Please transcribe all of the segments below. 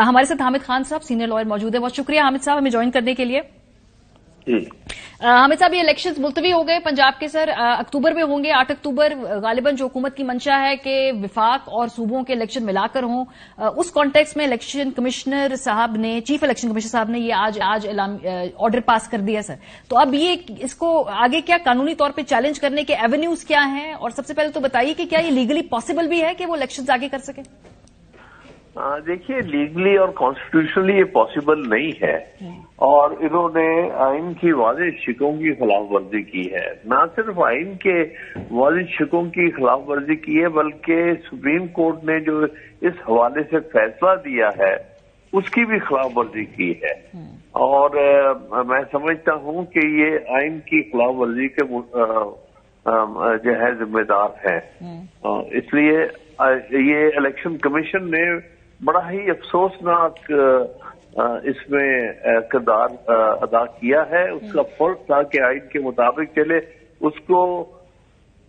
हमारे साथ हामिद खान साहब सीनियर लॉयर मौजूद है। बहुत शुक्रिया हामिद साहब हमें ज्वाइन करने के लिए। हामिद साहब ये इलेक्शंस मुलतवी हो गए पंजाब के सर। अक्टूबर में होंगे। आठ अक्टूबर गालिबन जो हुकूमत की मंशा है कि विफाक और सूबों के इलेक्शन मिलाकर हों। उस कॉन्टेक्स्ट में इलेक्शन कमिश्नर साहब ने चीफ इलेक्शन कमिश्नर साहब ने ये आज आज ऑर्डर पास कर दिया सर। तो अब ये इसको आगे क्या कानूनी तौर पर चैलेंज करने के एवेन्यूज क्या हैं? और सबसे पहले तो बताइए कि क्या ये लीगली पॉसिबल भी है कि वो इलेक्शन आगे कर सके? देखिए लीगली और कॉन्स्टिट्यूशनली ये पॉसिबल नहीं है। और इन्होंने आइन की वाज शिकों की खिलाफ वर्जी की है। ना सिर्फ़ आइन के वाज शिकों की खिलाफ वर्जी की है बल्कि सुप्रीम कोर्ट ने जो इस हवाले से फैसला दिया है उसकी भी खिलाफ वर्जी की है। और आ, मैं समझता हूँ कि ये आइन की खिलाफ वर्जी के जो है जिम्मेदार है। इसलिए ये इलेक्शन कमीशन ने बड़ा ही अफसोसनाक इसमें किरदार अदा किया है। उसका फ़र्ज़ था कि आइन के मुताबिक चले, उसको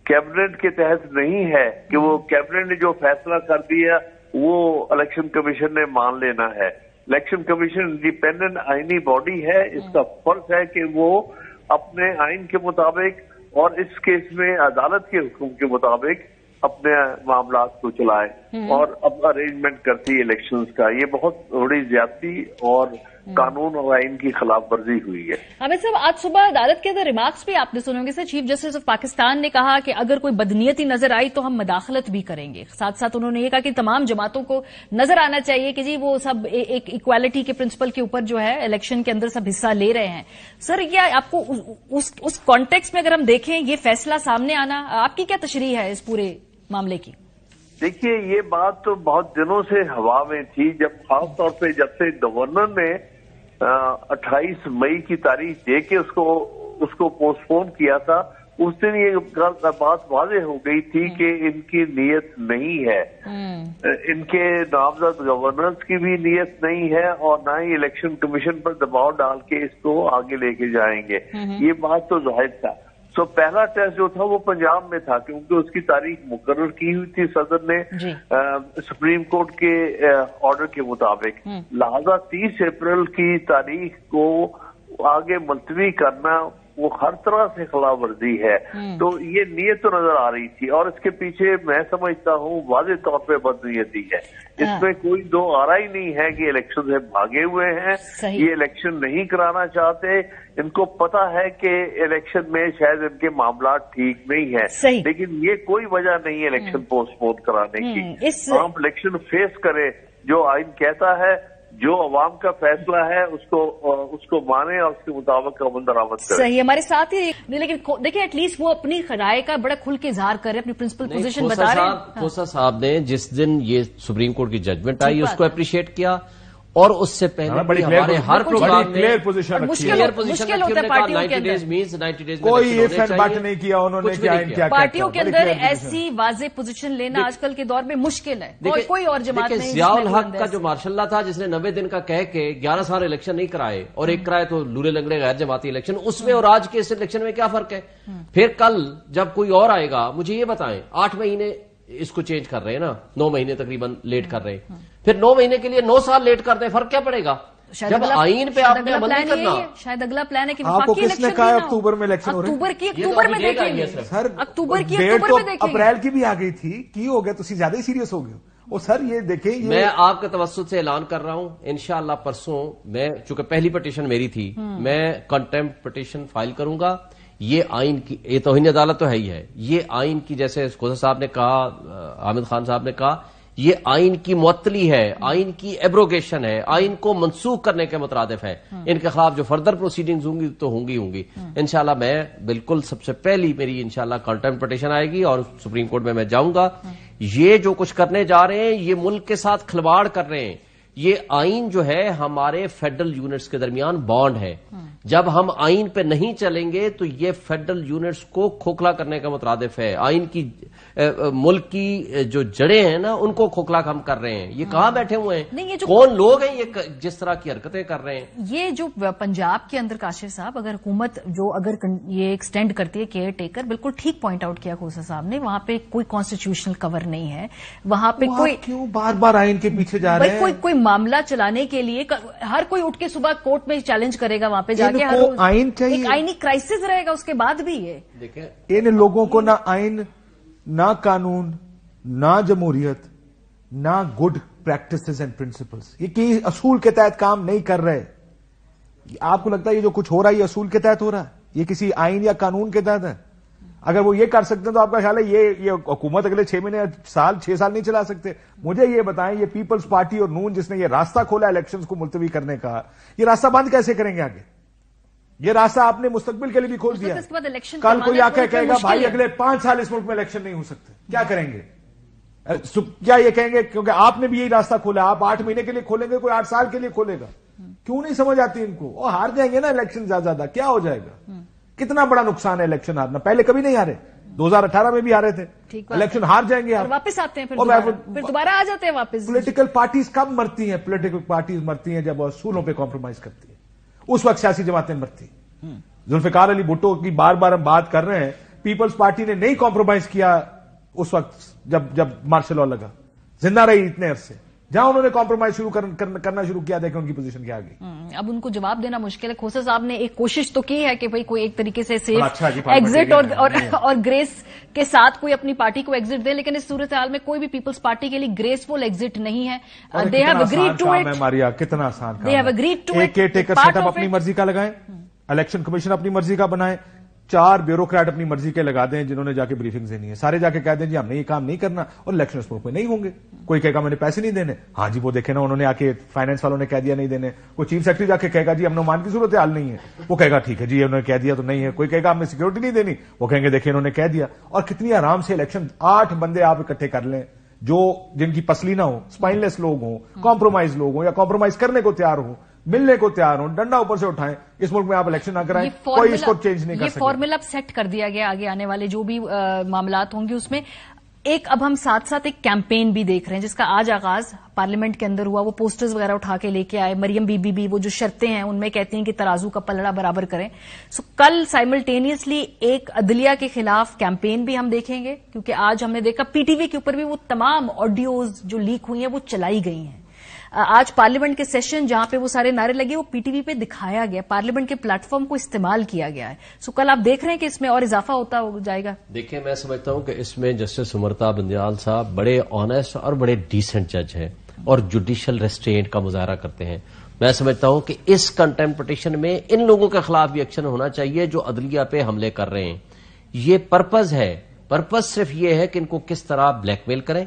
कैबिनेट के तहत नहीं है कि वो कैबिनेट ने जो फैसला कर दिया, वो इलेक्शन कमीशन ने मान लेना है। इलेक्शन कमीशन इंडिपेंडेंट आईनी बॉडी है। इसका फ़र्ज़ है कि वो अपने आइन के मुताबिक और इस केस में अदालत के हुक्म के मुताबिक अपने मामला को चलाए हम्म। और अब अरेंजमेंट करती है इलेक्शंस का। ये बहुत बड़ी ज़्यादा और हम्म। कानून और आइन की खिलाफ वर्जी हुई है। अमित साहब आज सुबह अदालत के अंदर रिमार्क्स भी आपने सुने होंगे। Sir chief justice of Pakistan ने कहा कि अगर कोई बदनीयती नज़र आई तो हम मदाखलत भी करेंगे। साथ साथ उन्होंने ये कहा कि तमाम जमातों को नज़र आना चाहिए कि जी वो सब ए, एक इक्वालिटी के प्रिंसिपल के ऊपर जो है इलेक्शन के अंदर सब हिस्सा ले रहे हैं। सर क्या आपको उस उस कॉन्टेक्स्ट में अगर हम देखें ये फैसला सामने आना आपकी क्या तशरी है इस पूरे मामले की? देखिए ये बात तो बहुत दिनों से हवा में थी जब खास तौर पे जब से गवर्नर ने 28 मई की तारीख दे के उसको उसको पोस्टपोन किया था उस दिन ये बात वाजे हो गई थी कि इनकी नीयत नहीं है। हम्म। इनके नामजद गवर्नर्स की भी नीयत नहीं है और ना ही इलेक्शन कमीशन पर दबाव डाल के इसको आगे लेके जाएँगे। हम्म। ये बात तो ज़ाहिर था। सो पहला टेस्ट जो था वो पंजाब में था क्योंकि उसकी तारीख मुकर की हुई थी सदर ने आ, सुप्रीम कोर्ट के ऑर्डर के मुताबिक हम्म। लिहाजा तीस अप्रैल की तारीख को आगे मुलतवी करना वो हर तरह से खिलाफ वर्जी है। हम्म। तो ये नीयत तो नज़र आ रही थी और इसके पीछे मैं समझता हूँ वाज तौर पर बदनीयती है। हाँ। इसमें कोई दो आ ही नहीं है कि इलेक्शन से भागे हुए हैं ये इलेक्शन नहीं कराना चाहते। इनको पता है कि इलेक्शन में शायद इनके मामला ठीक नहीं है। लेकिन ये कोई वजह नहीं है इलेक्शन हम्म। पोस्टपोन कराने की। हम्म, हम इलेक्शन फेस करें जो आइन कहता है जो अवाम का फैसला है उसको उसको माने और उसके मुताबिक अमल दरामद करें। सही हमारे साथ ही लेकिन देखिए एटलीस्ट वो अपनी राय का बड़ा खुल के इजहार कर रहे हैं अपनी प्रिंसिपल पोजीशन बता रहे हैं। खोसा साहब ने जिस दिन ये सुप्रीम कोर्ट की जजमेंट आई उसको अप्रिशिएट किया। और उससे पहले बड़ी हमारे हर programme clear position clear position होता है पार्टियों के अंदर। मींस 90 डेज़ कोई इफ़ बात नहीं किया उन्होंने क्या। क्या पार्टियों के अंदर ऐसी वाजे पोजीशन लेना आजकल के दौर में मुश्किल है। कोई और जमात नहीं जियाउल हक का जो मार्शल्ला था जिसने नब्बे दिन का कह के ग्यारह साल इलेक्शन नहीं कराए और एक कराए तो लूरे लंगड़े गैर जमाती इलेक्शन उसमें और आज के इस इलेक्शन में क्या फ़र्क है? हम्म। फिर कल जब कोई और आएगा मुझे ये बताएँ आठ महीने इसको चेंज कर रहे हैं ना? नौ महीने तकरीबन लेट कर रहे हैं। फिर नौ महीने के लिए नौ साल लेट कर दे फ़र्क क्या पड़ेगा? जब आइन पे आपने अमल नहीं करना। शायद अगला प्लान है कि आपको किसने कहा अक्टूबर में इलेक्शन हो रहे अक्टूबर की तो अक्टूबर में देखेंगे। सर अक्टूबर की अक्टूबर तो में देखेंगे। अप्रैल की भी आ गई थी की हो गया तो ज़्यादा ही सीरियस हो गए और सर ये देखें ये मैं आपके तवसत से ऐलान कर रहा हूँ इनशाला परसों मैं चूँकि पहली पटिशन मेरी थी हम्म। मैं कंटेम्प्ट पटिशन फ़ाइल करूँगा ये आइन की ये तोहनी अदालत तो है ही है ये आइन की जैसे खोसा साहब ने कहा हामिद खान साहब ने कहा ये आइन की मुअतली है आइन की एब्रोगेशन है आइन को मनसूख करने के मुतरदफ है। इनके खिलाफ जो फर्दर प्रोसीडिंग्स होंगी तो होंगी होंगी। इनशाला मैं बिल्कुल सबसे पहली मेरी इनशाला कंटेम्प पटिशन आएगी और सुप्रीम कोर्ट में मैं जाऊँगा। ये जो कुछ करने जा रहे हैं ये मुल्क के साथ खिलवाड़ कर रहे हैं। ये आइन जो है हमारे फेडरल यूनिट्स के दरमियान बॉन्ड है। जब हम आइन पे नहीं चलेंगे तो ये फेडरल यूनिट्स को खोखला करने का मुतरदफ है। आइन की मुल्क की जो जड़े हैं ना उनको खोखला हम कर रहे हैं। ये कहाँ बैठे हुए हैं? नहीं ये जो कौन लोग हैं ये जिस तरह की हरकतें कर रहे हैं? ये जो पंजाब के अंदर काशिर साहब अगर हुकूमत जो अगर ये एक्सटेंड करती है केयर टेकर बिल्कुल ठीक पॉइंट आउट किया खोसा साहब ने वहाँ पे कोई कॉन्स्टिट्यूशनल कवर नहीं है। वहाँ पे कोई क्यों बार बार आइन के पीछे जा रहे हैं? कोई कोई मामला चलाने के लिए हर कोई उठ के सुबह कोर्ट में चैलेंज करेगा वहाँ पे जाके। हर आइन चाहिए। एक आईनी क्राइसिस रहेगा उसके बाद भी ये। देखिए इन लोगों को ना आइन ना कानून ना जमहूरियत ना गुड प्रैक्टिसेस एंड प्रिंसिपल्स ये कि असूल के तहत काम नहीं कर रहे। आपको लगता है ये जो कुछ हो रहा है ये असूल के तहत हो रहा है? ये किसी आइन या कानून के तहत है? अगर वो ये कर सकते हैं तो आपका ख्याल है ये ये हुकूमत अगले छह महीने साल छह साल नहीं चला सकते। मुझे ये बताएँ ये पीपल्स पार्टी और नून जिसने ये रास्ता खोला इलेक्शंस को मुलतवी करने का ये रास्ता बंद कैसे करेंगे आगे? ये रास्ता आपने मुस्तकबिल के लिए भी खोल दिया। कल कोई आकर कहेगा भाई अगले पाँच साल इस मुल्क में इलेक्शन नहीं हो सकते। क्या करेंगे? क्या ये कहेंगे? क्योंकि आपने भी यही रास्ता खोला आप आठ महीने के लिए खोलेंगे कोई आठ साल के लिए खोलेगा। क्यों नहीं समझ आती इनको? और हार जाएँगे ना इलेक्शन ज़्यादा ज़्यादा क्या हो जाएगा? कितना बड़ा नुकसान है इलेक्शन हारना? पहले कभी नहीं हारे। 2018 में भी हारे थे। इलेक्शन हार जाएँगे आप। वापस आते हैं फिर दोबारा। आ जाते हैं वापस। पॉलिटिकल पार्टीज़ कब मरती हैं? पॉलिटिकल पार्टीज़ मरती हैं जब वो असूलों पे कॉम्प्रोमाइज करती है। उस वक्त सियासी जमातें मरती जुल्फिकार अली भुट्टो की बार बार हम बात कर रहे हैं पीपल्स पार्टी ने नहीं कॉम्प्रोमाइज किया उस वक्त जब जब मार्शल लॉ लगा। ज़िंदा रही इतने अरसे। जहाँ उन्होंने कॉम्प्रोमाइज शुरू कर, कर, करना शुरू किया देखें उनकी पोजीशन क्या गई हम्म, अब उनको जवाब देना मुश्किल है। खोसा साहब ने एक कोशिश तो की है कि भाई कोई एक तरीके से सेफ़ अच्छा एग्जिट और और, और ग्रेस के साथ कोई अपनी पार्टी को एग्जिट दे लेकिन इस सूरत हाल में कोई भी पीपल्स पार्टी के लिए ग्रेसफुल एग्जिट नहीं है। They have agreed to it Maria कितना आसान they have agreed to it अपनी मर्ज़ी का लगाए। इलेक्शन कमीशन अपनी मर्ज़ी का बनाए। चार ब्यूरोक्रेट अपनी मर्ज़ी के लगा दें जिन्होंने जाके ब्रीफिंग देनी है। सारे जाके कह दें, जी, हमने ये काम नहीं करना और इलेक्शन उस में नहीं होंगे। कोई कहेगा, मैंने पैसे नहीं देने। हाँ जी, वो देखे ना, उन्होंने आके फाइनेंस वालों ने कह दिया नहीं देने। कोई चीफ सेक्रेटरी जाके कहेगा, जी, हमने मान की सूरत हाल नहीं है। वो कहेगा, ठीक है जी उन्होंने कह दिया तो नहीं है। कोई कहेगा, हमने सिक्योरिटी नहीं देनी। वो कहेंगे, देखिए, इन्होंने कह दिया। और कितनी आराम से इलेक्शन आठ बंदे आप इकट्ठे कर लें, जो जिनकी पसली ना हो स्पाइनलेस लोग हों कॉम्प्रोमाइज लोग हों या कॉम्प्रोमाइज करने को तैयार हो मिलने को तैयार हो डंडा ऊपर से उठाएँ इस मुल्क में आप इलेक्शन ना कराएँ कोई इसको चेंज नहीं कर सकता फॉर्मूला सेट कर दिया गया आगे आने वाले जो भी मामला होंगे उसमें। एक अब हम साथ साथ एक कैंपेन भी देख रहे हैं जिसका आज आगाज़ पार्लियामेंट के अंदर हुआ वो पोस्टर्स वगैरह उठा के लेके आए मरियम बीबी भी वो जो शर्तें हैं उनमें कहती हैं कि तराजू का पलड़ा बराबर करें। सो कल साइमल्टेनियसली एक अदलिया के खिलाफ कैंपेन भी हम देखेंगे क्योंकि आज हमने देखा पीटीवी के ऊपर भी वो तमाम ऑडियोज जो लीक हुई हैं वो चलाई गई हैं। आज पार्लियामेंट के सेशन जहाँ पे वो सारे नारे लगे, वो पीटीवी पे दिखाया गया, पार्लियामेंट के प्लेटफॉर्म को इस्तेमाल किया गया है। सो कल आप देख रहे हैं कि इसमें और इजाफा होता हो जाएगा? देखिए, मैं समझता हूँ कि इसमें जस्टिस उमरता बंदयाल साहब बड़े ऑनेस्ट और बड़े डिसेंट जज हैं और जुडिशियल रेस्ट्रेंट का मुजाहरा करते हैं। मैं समझता हूँ कि इस कंटेम्प में इन लोगों के खिलाफ भी एक्शन होना चाहिए जो अदलिया पे हमले कर रहे हैं। ये पर्पज है। पर्पज सिर्फ़ ये है कि इनको किस तरह ब्लैकमेल करें,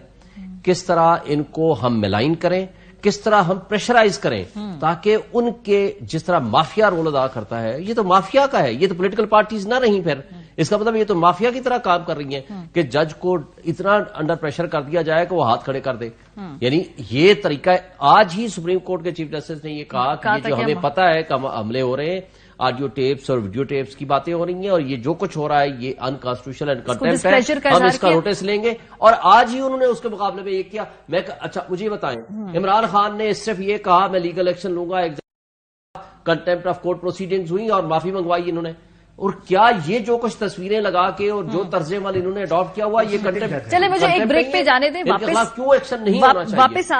किस तरह इनको हम मिलाइन करें किस तरह हम प्रेशराइज करें ताकि उनके जिस तरह माफिया रोल अदा करता है ये तो माफिया का है ये तो पॉलिटिकल पार्टीज़ ना रही फिर। इसका मतलब ये तो माफिया की तरह काम कर रही है कि जज को इतना अंडर प्रेशर कर दिया जाए कि वो हाथ खड़े कर दे। यानी ये तरीका आज ही सुप्रीम कोर्ट के चीफ जस्टिस ने ये कहा कि ये जो हमें पता है कि हमले हो रहे हैं ऑडियो टेप्स और वीडियो टेप्स की बातें हो रही हैं और ये जो कुछ हो रहा है ये अनकॉन्स्टिट्यूशनल एंड कंटेम्प्ट है। हम इसका नोटिस लेंगे और आज ही उन्होंने उसके मुकाबले में ये किया। मैं अच्छा मुझे बताएँ हम्म। इमरान खान ने सिर्फ़ ये कहा मैं लीगल एक्शन लूँगा कंटेम्प्ट ऑफ़ कोर्ट प्रोसीडिंग्स हुई और माफ़ी मंगवाई इन्होंने। और क्या ये जो कुछ तस्वीरें लगा के और जो हम्म। तर्जे वाले इन्होंने अडॉप्ट किया हुआ ये कंटेम्प्ट चले मुझे एक ब्रेक पे जाने दें वापस क्यों एक्शन नहीं वापस